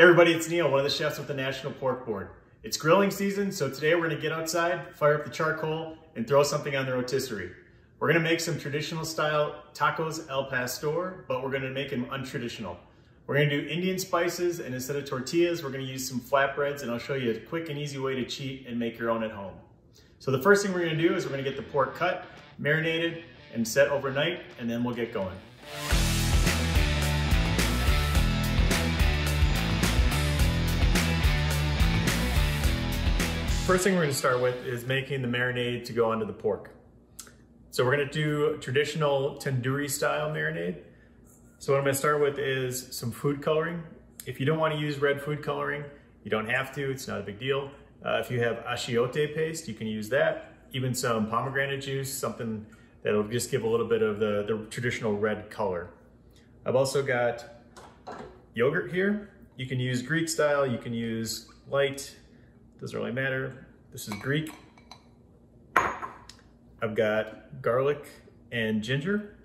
Everybody, it's Neel, one of the chefs with the National Pork Board. It's grilling season, so today we're gonna get outside, fire up the charcoal, and throw something on the rotisserie. We're gonna make some traditional style tacos al pastor, but we're gonna make them untraditional. We're gonna do Indian spices, and instead of tortillas, we're gonna use some flatbreads, and I'll show you a quick and easy way to cheat and make your own at home. So the first thing we're gonna do is we're gonna get the pork cut, marinated, and set overnight, and then we'll get going. First thing we're gonna start with is making the marinade to go onto the pork. So we're gonna do traditional tandoori style marinade. So what I'm gonna start with is some food coloring. If you don't wanna use red food coloring, you don't have to, it's not a big deal. Uh, if you have achiote paste, you can use that. Even some pomegranate juice, something that'll just give a little bit of the, the traditional red color. I've also got yogurt here. You can use Greek style, you can use light, doesn't really matter. This is Greek. I've got garlic and ginger.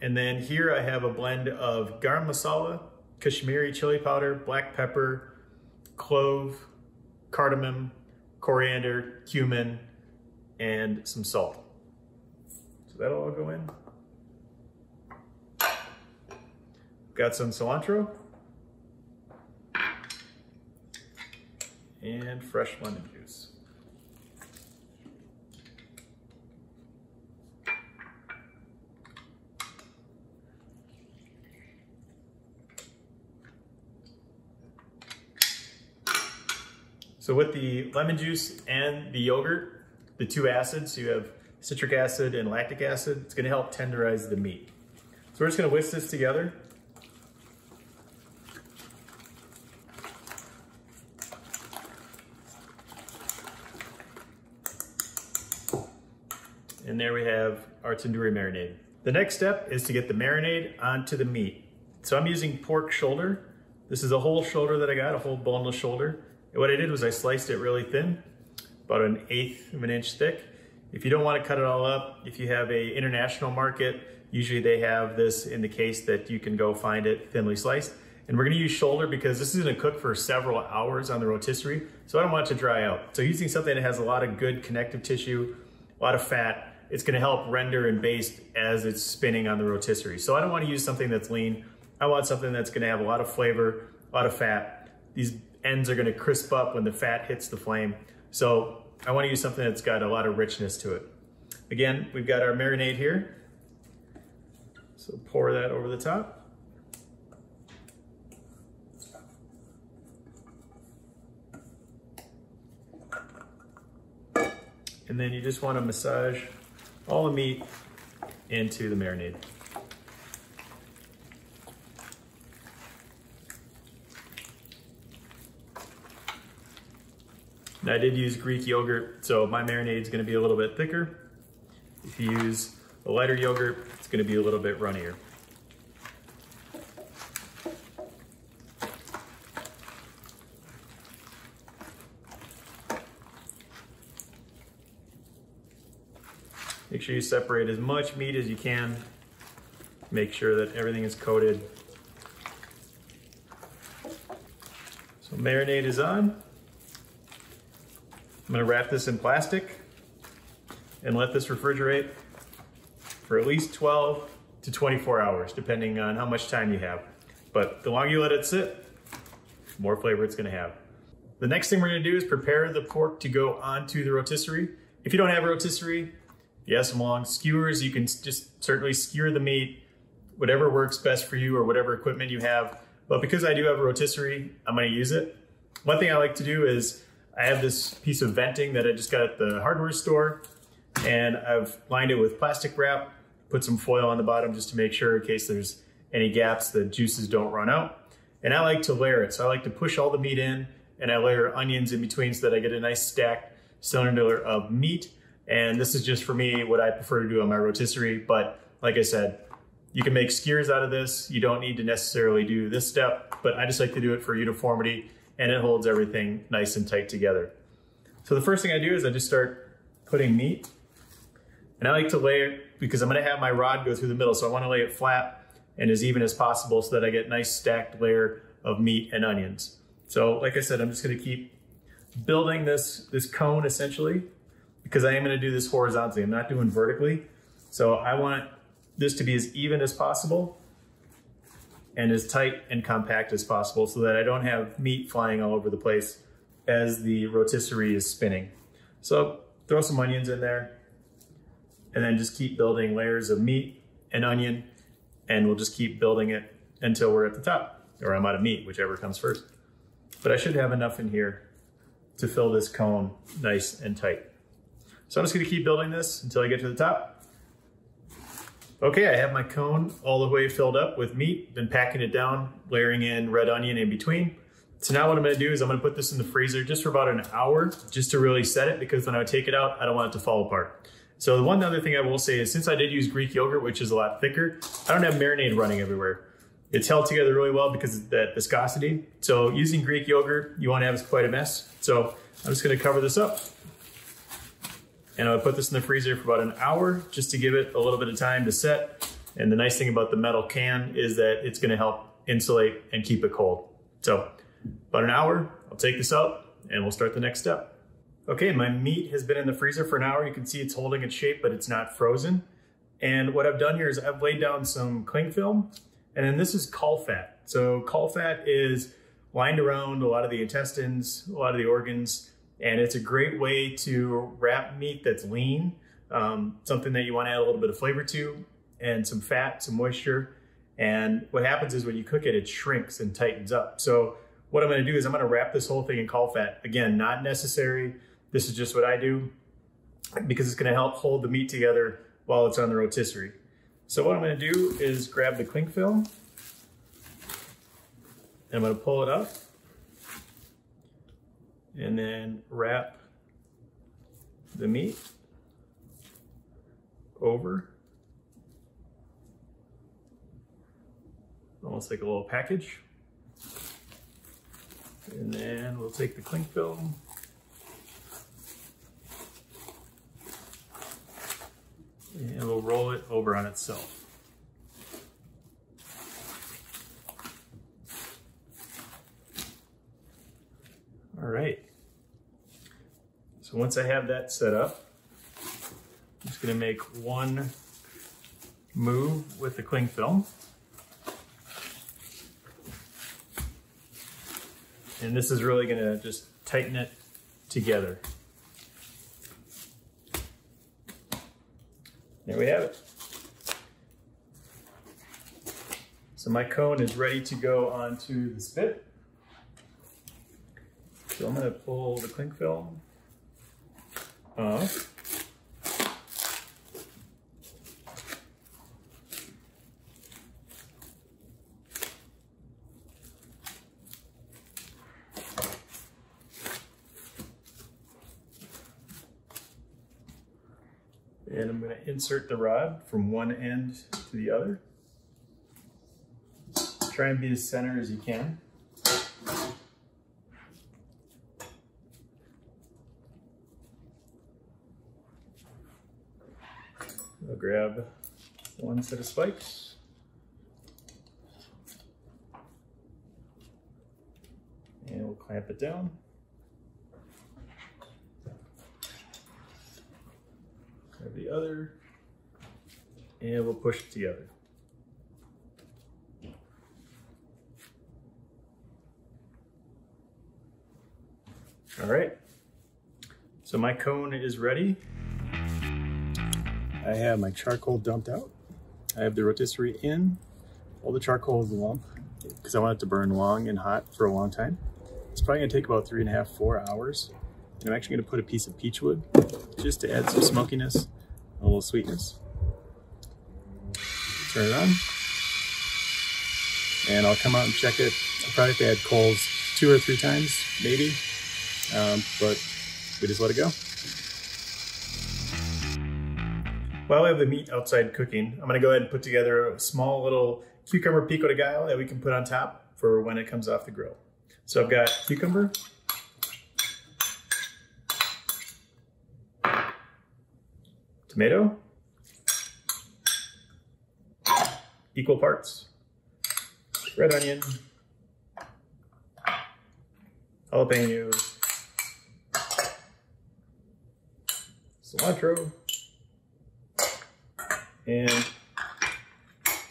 And then here I have a blend of garam masala, Kashmiri chili powder, black pepper, clove, cardamom, coriander, cumin, and some salt. So that'll all go in. Got some cilantro. And fresh lemon juice. So with the lemon juice and the yogurt, the two acids, you have citric acid and lactic acid, it's gonna help tenderize the meat. So we're just gonna whisk this together There we have our tandoori marinade. The next step is to get the marinade onto the meat. So I'm using pork shoulder. This is a whole shoulder that I got, a whole boneless shoulder. And what I did was I sliced it really thin, about an eighth of an inch thick. If you don't want to cut it all up, if you have a international market, usually they have this in the case that you can go find it thinly sliced. And we're gonna use shoulder because this is gonna cook for several hours on the rotisserie, so I don't want it to dry out. So using something that has a lot of good connective tissue, a lot of fat, it's gonna help render and baste as it's spinning on the rotisserie. So I don't wanna use something that's lean. I want something that's gonna have a lot of flavor, a lot of fat. These ends are gonna crisp up when the fat hits the flame. So I wanna use something that's got a lot of richness to it. Again, we've got our marinade here. So pour that over the top. And then you just want to massage all the meat into the marinade. Now I did use Greek yogurt, so my marinade is gonna be a little bit thicker. If you use a lighter yogurt, it's gonna be a little bit runnier. Sure you separate as much meat as you can. Make sure that everything is coated. So marinade is on. I'm gonna wrap this in plastic and let this refrigerate for at least 12 to 24 hours, depending on how much time you have. But the longer you let it sit, the more flavor it's gonna have. The next thing we're gonna do is prepare the pork to go onto the rotisserie. If you don't have a rotisserie, have some long skewers, you can just certainly skewer the meat, whatever works best for you or whatever equipment you have. But because I do have a rotisserie, I'm gonna use it. One thing I like to do is I have this piece of venting that I just got at the hardware store and I've lined it with plastic wrap, put some foil on the bottom just to make sure in case there's any gaps, the juices don't run out. And I like to layer it. So I like to push all the meat in and I layer onions in between so that I get a nice stacked cylinder of meat and this is just for me, what I prefer to do on my rotisserie. But like I said, you can make skewers out of this. You don't need to necessarily do this step, but I just like to do it for uniformity and it holds everything nice and tight together. So the first thing I do is I just start putting meat and I like to lay it because I'm gonna have my rod go through the middle. So I wanna lay it flat and as even as possible so that I get nice stacked layer of meat and onions. So like I said, I'm just gonna keep building this, this cone essentially because I am gonna do this horizontally. I'm not doing vertically. So I want this to be as even as possible and as tight and compact as possible so that I don't have meat flying all over the place as the rotisserie is spinning. So throw some onions in there and then just keep building layers of meat and onion and we'll just keep building it until we're at the top or I'm out of meat, whichever comes first. But I should have enough in here to fill this cone nice and tight. So I'm just gonna keep building this until I get to the top. Okay, I have my cone all the way filled up with meat, been packing it down, layering in red onion in between. So now what I'm gonna do is I'm gonna put this in the freezer just for about an hour, just to really set it, because when I take it out, I don't want it to fall apart. So the one other thing I will say is since I did use Greek yogurt, which is a lot thicker, I don't have marinade running everywhere. It's held together really well because of that viscosity. So using Greek yogurt, you want to have quite a mess. So I'm just going to cover this up. And I'll put this in the freezer for about an hour just to give it a little bit of time to set. And the nice thing about the metal can is that it's going to help insulate and keep it cold. So about an hour, I'll take this out and we'll start the next step. Okay, my meat has been in the freezer for an hour. You can see it's holding its shape, but it's not frozen. And what I've done here is I've laid down some cling film and then this is caul fat. So caul fat is lined around a lot of the intestines, a lot of the organs, and it's a great way to wrap meat that's lean, um, something that you want to add a little bit of flavor to, and some fat, some moisture. And what happens is when you cook it, it shrinks and tightens up. So what I'm going to do is I'm going to wrap this whole thing in caul fat. Again, not necessary. This is just what I do because it's going to help hold the meat together while it's on the rotisserie. So what I'm going to do is grab the cling film and I'm going to pull it up and then wrap the meat over. Almost like a little package. And then we'll take the cling film. And we'll roll it over on itself. All right. So once I have that set up, I'm just gonna make one move with the cling film. And this is really gonna just tighten it together. There we have it. So my cone is ready to go onto the spit. So I'm gonna pull the cling film off. And I'm going to insert the rod from one end to the other. Try and be as center as you can. I'll grab one set of spikes. And we'll clamp it down. grab the other, and we'll push it together. All right, so my cone is ready. I have my charcoal dumped out. I have the rotisserie in. All the charcoal is lump because I want it to burn long and hot for a long time. It's probably gonna take about three and a half, four hours. And I'm actually gonna put a piece of peach wood just to add some smokiness, a little sweetness. Turn it on. And I'll come out and check it. I'll probably have to add coals two or three times, maybe. Um, but we just let it go. While I have the meat outside cooking, I'm gonna go ahead and put together a small little cucumber pico de gallo that we can put on top for when it comes off the grill. So I've got cucumber, tomato, equal parts. Red onion, jalapeno, cilantro, and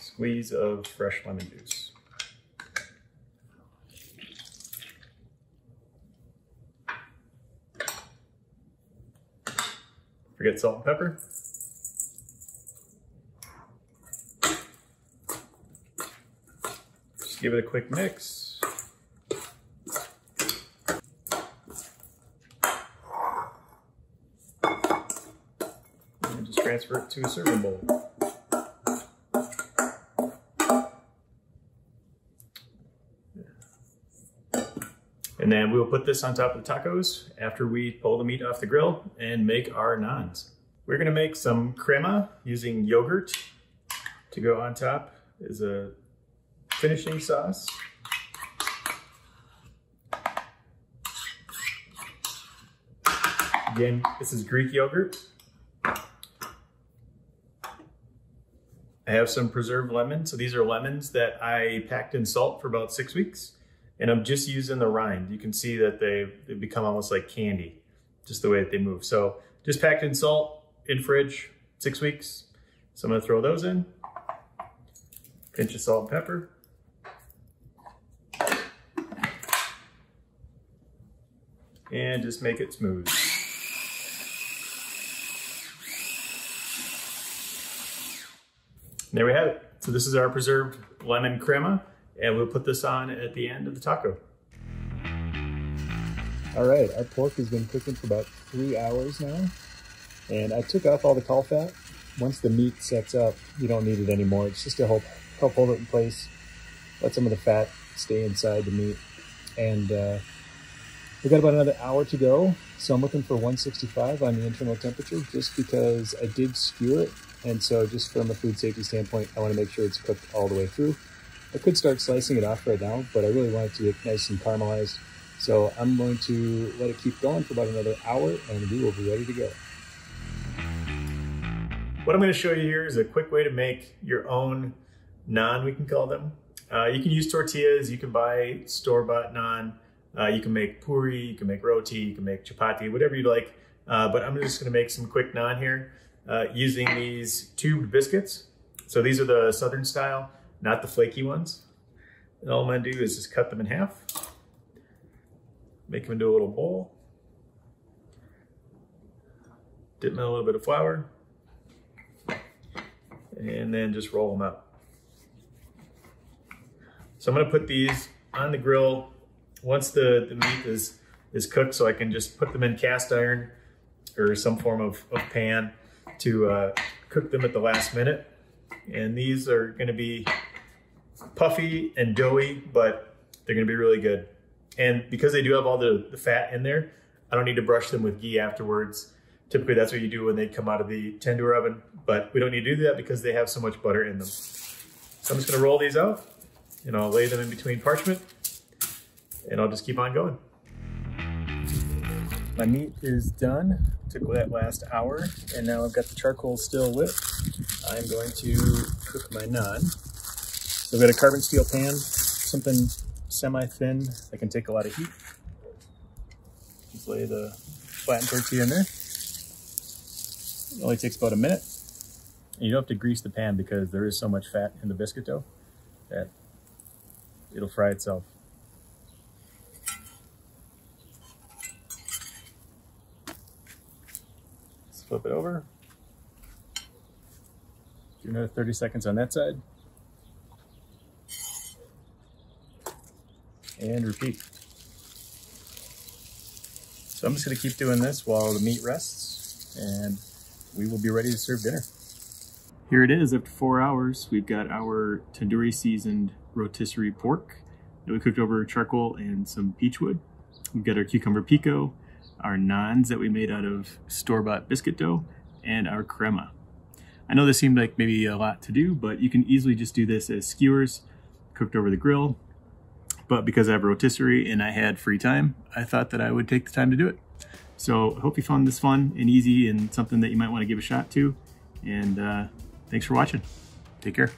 squeeze of fresh lemon juice. Forget salt and pepper. Just give it a quick mix. And just transfer it to a serving bowl. And then we'll put this on top of the tacos after we pull the meat off the grill and make our naans. We're gonna make some crema using yogurt to go on top as a finishing sauce. Again, this is Greek yogurt. Have some preserved lemon. So these are lemons that I packed in salt for about six weeks and I'm just using the rind. You can see that they, they become almost like candy, just the way that they move. So just packed in salt, in fridge, six weeks. So I'm gonna throw those in. Pinch of salt and pepper. And just make it smooth. There we have it. So this is our preserved lemon crema and we'll put this on at the end of the taco. All right, our pork has been cooking for about three hours now, and I took off all the caul fat. Once the meat sets up, you don't need it anymore. It's just to help, help hold it in place, let some of the fat stay inside the meat. And uh, we've got about another hour to go, so I'm looking for 165 on the internal temperature just because I did skewer it. And so just from a food safety standpoint, I want to make sure it's cooked all the way through. I could start slicing it off right now, but I really want it to get nice and caramelized. So I'm going to let it keep going for about another hour and we will be ready to go. What I'm going to show you here is a quick way to make your own naan, we can call them. Uh, you can use tortillas, you can buy store-bought naan, uh, you can make puri, you can make roti, you can make chapati, whatever you like. Uh, but I'm just going to make some quick naan here uh, using these tubed biscuits. So these are the southern style not the flaky ones. And all I'm gonna do is just cut them in half, make them into a little bowl, dip them in a little bit of flour, and then just roll them out. So I'm gonna put these on the grill once the, the meat is, is cooked so I can just put them in cast iron or some form of, of pan to uh, cook them at the last minute. And these are gonna be puffy and doughy, but they're gonna be really good. And because they do have all the, the fat in there, I don't need to brush them with ghee afterwards. Typically that's what you do when they come out of the tandoor oven, but we don't need to do that because they have so much butter in them. So I'm just gonna roll these out and I'll lay them in between parchment and I'll just keep on going. My meat is done, took that last hour, and now I've got the charcoal still lit. I'm going to cook my naan. So I've got a carbon steel pan, something semi-thin that can take a lot of heat. Just lay the flattened tortilla in there. It only takes about a minute. And you don't have to grease the pan because there is so much fat in the biscuit dough that it'll fry itself. Flip it over. Do another 30 seconds on that side. and repeat. So I'm just gonna keep doing this while the meat rests and we will be ready to serve dinner. Here it is after four hours. We've got our tandoori seasoned rotisserie pork that we cooked over charcoal and some peach wood. We've got our cucumber pico, our naans that we made out of store-bought biscuit dough, and our crema. I know this seemed like maybe a lot to do, but you can easily just do this as skewers, cooked over the grill, but because I have rotisserie and I had free time, I thought that I would take the time to do it. So I hope you found this fun and easy and something that you might want to give a shot to. And uh, thanks for watching. Take care.